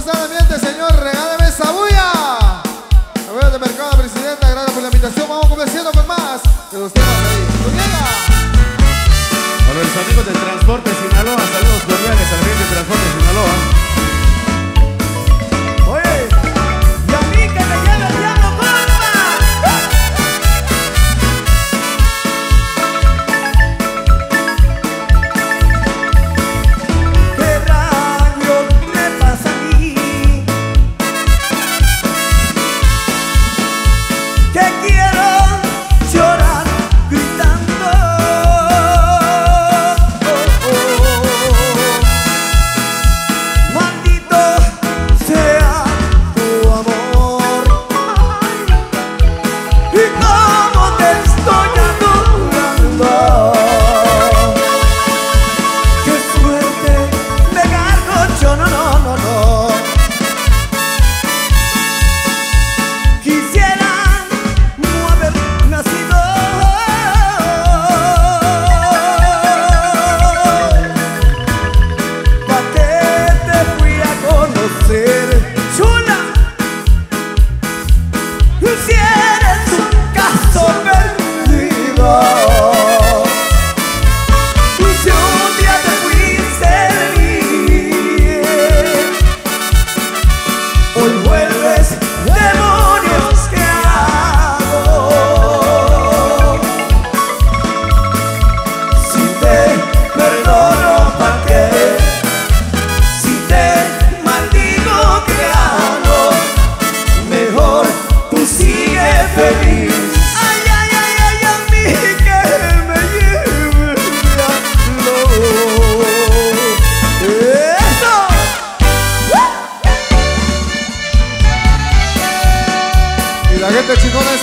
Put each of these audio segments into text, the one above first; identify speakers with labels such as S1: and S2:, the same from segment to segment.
S1: está el ambiente, señor? Regálame esa bulla. A ver, de Mercado Presidenta, gracias por la invitación. Vamos conversando con más de los temas ahí.
S2: Los amigos del Transporte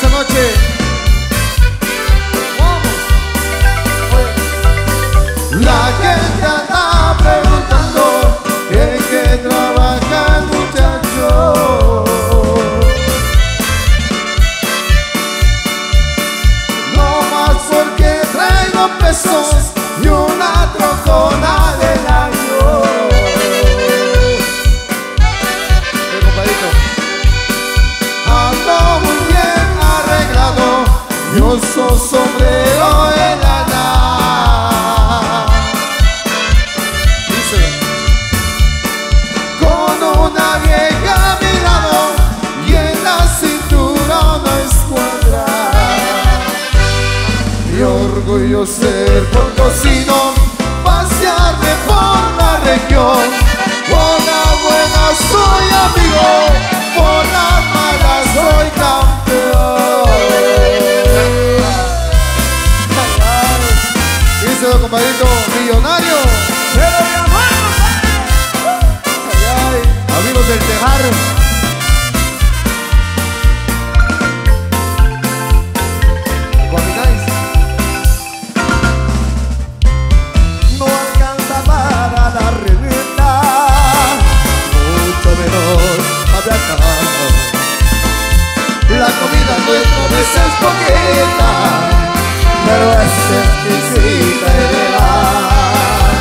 S1: esta noche. Vamos. La gente tuyo ser, porque si veces es poquita,
S3: pero es exquisita y legal.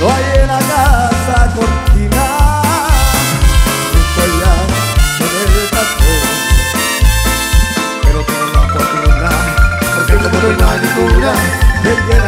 S3: No hay en la casa cortina, estoy ya en el balcón, pero tengo la fortuna, porque como no hay ninguna, me llena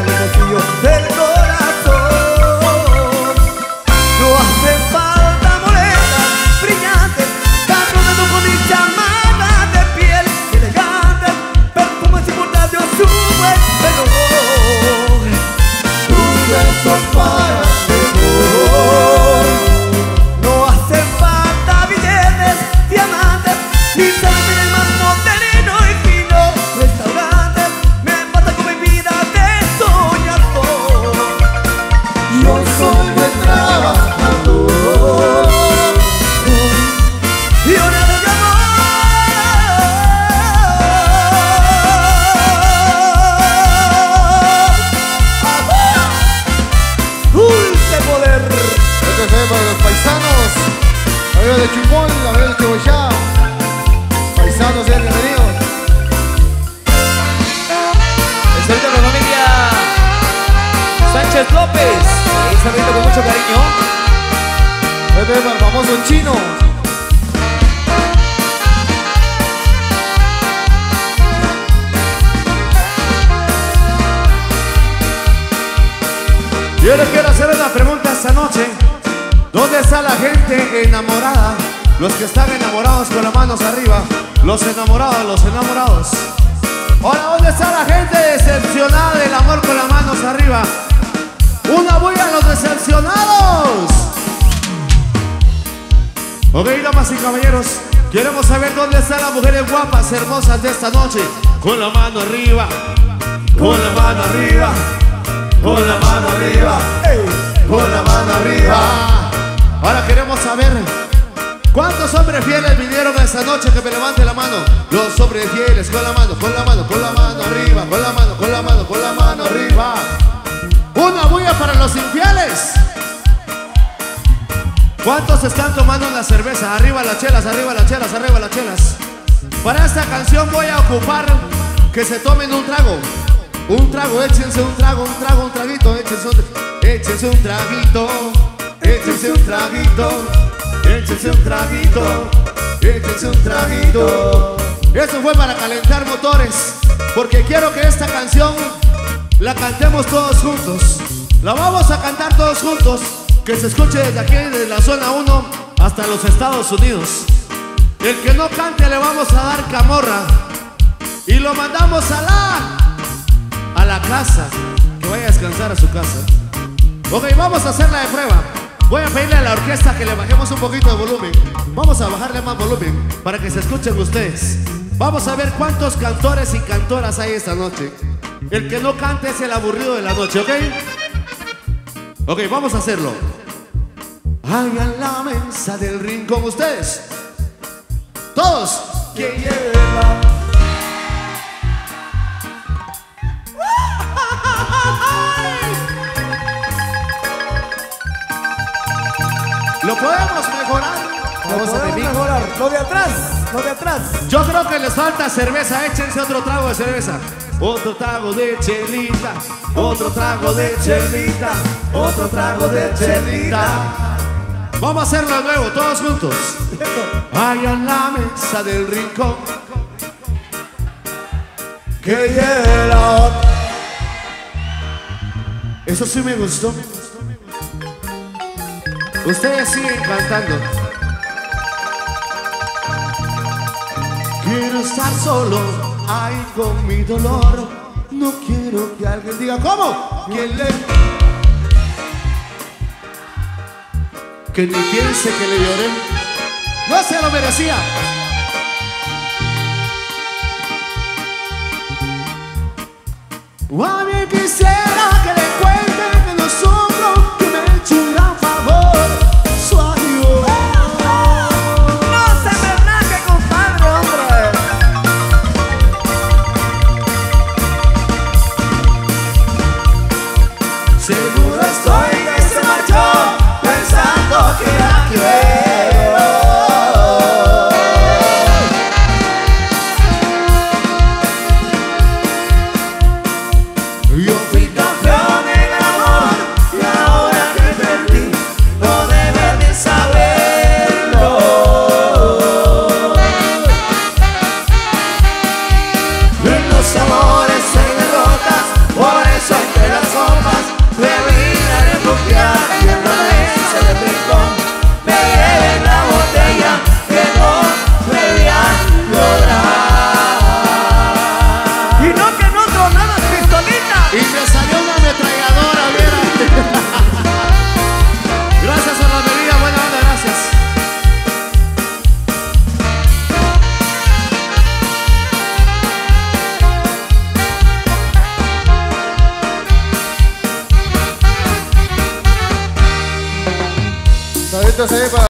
S1: Gabriel de Chupón, Gabriel de Chihuahua, paisanos sean bienvenidos.
S2: El la familia Sánchez López,
S4: ahí saludito con mucho cariño.
S1: Este es el famoso chino.
S2: Yo les quiero hacer una pregunta esta noche. ¿Dónde está la gente enamorada? Los que están enamorados con las manos arriba. Los enamorados, los enamorados. Ahora, ¿dónde está la gente decepcionada del amor con las manos arriba? Una bulla a los decepcionados. Ok, damas y caballeros, queremos saber dónde están las mujeres guapas, hermosas de esta noche. Con la mano arriba, con la mano arriba, con la mano arriba, con la mano arriba. Ahora queremos saber cuántos hombres fieles vinieron esta noche que me levante la mano. Los hombres fieles, con la mano, con la mano, con la mano arriba, con la mano, con la mano, con la mano arriba. Una bulla para los infieles. ¿Cuántos están tomando una cerveza? Arriba las chelas, arriba las chelas, arriba las chelas. Para esta canción voy a ocupar que se tomen un trago. Un trago, échense un trago, un trago, un traguito, échense un, échense un traguito, échense un traguito, échense un traguito, échense un traguito. Eso fue para calentar motores, porque quiero que esta canción la cantemos todos juntos. La vamos a cantar todos juntos. Que se escuche desde aquí, desde la zona 1 hasta los Estados Unidos. El que no cante le vamos a dar camorra. Y lo mandamos a la, a la casa. Que vaya a descansar a su casa. Ok, vamos a hacerla de prueba. Voy a pedirle a la orquesta que le bajemos un poquito de volumen. Vamos a bajarle más volumen para que se escuchen ustedes. Vamos a ver cuántos cantores y cantoras hay esta noche. El que no cante es el aburrido de la noche, ¿ok? Ok, vamos a hacerlo. Hay a la mesa del rincón ustedes. Todos. Que
S3: lleva.
S2: Podemos mejorar.
S3: Vamos a Podemos mejorar. mejorar. Lo de atrás, lo de atrás.
S2: Yo creo que les falta cerveza, échense otro trago de cerveza. Otro trago de chelita, otro trago de chelita, otro trago de chelita. Vamos a hacerlo de nuevo, todos juntos. Hay en la mesa del rincón
S3: que hielo.
S2: Eso sí me gustó. Ustedes siguen cantando. Quiero estar solo, ay con mi dolor. No quiero que alguien diga cómo. Que le que ni piense que le lloré. No se lo merecía. Mí quisiera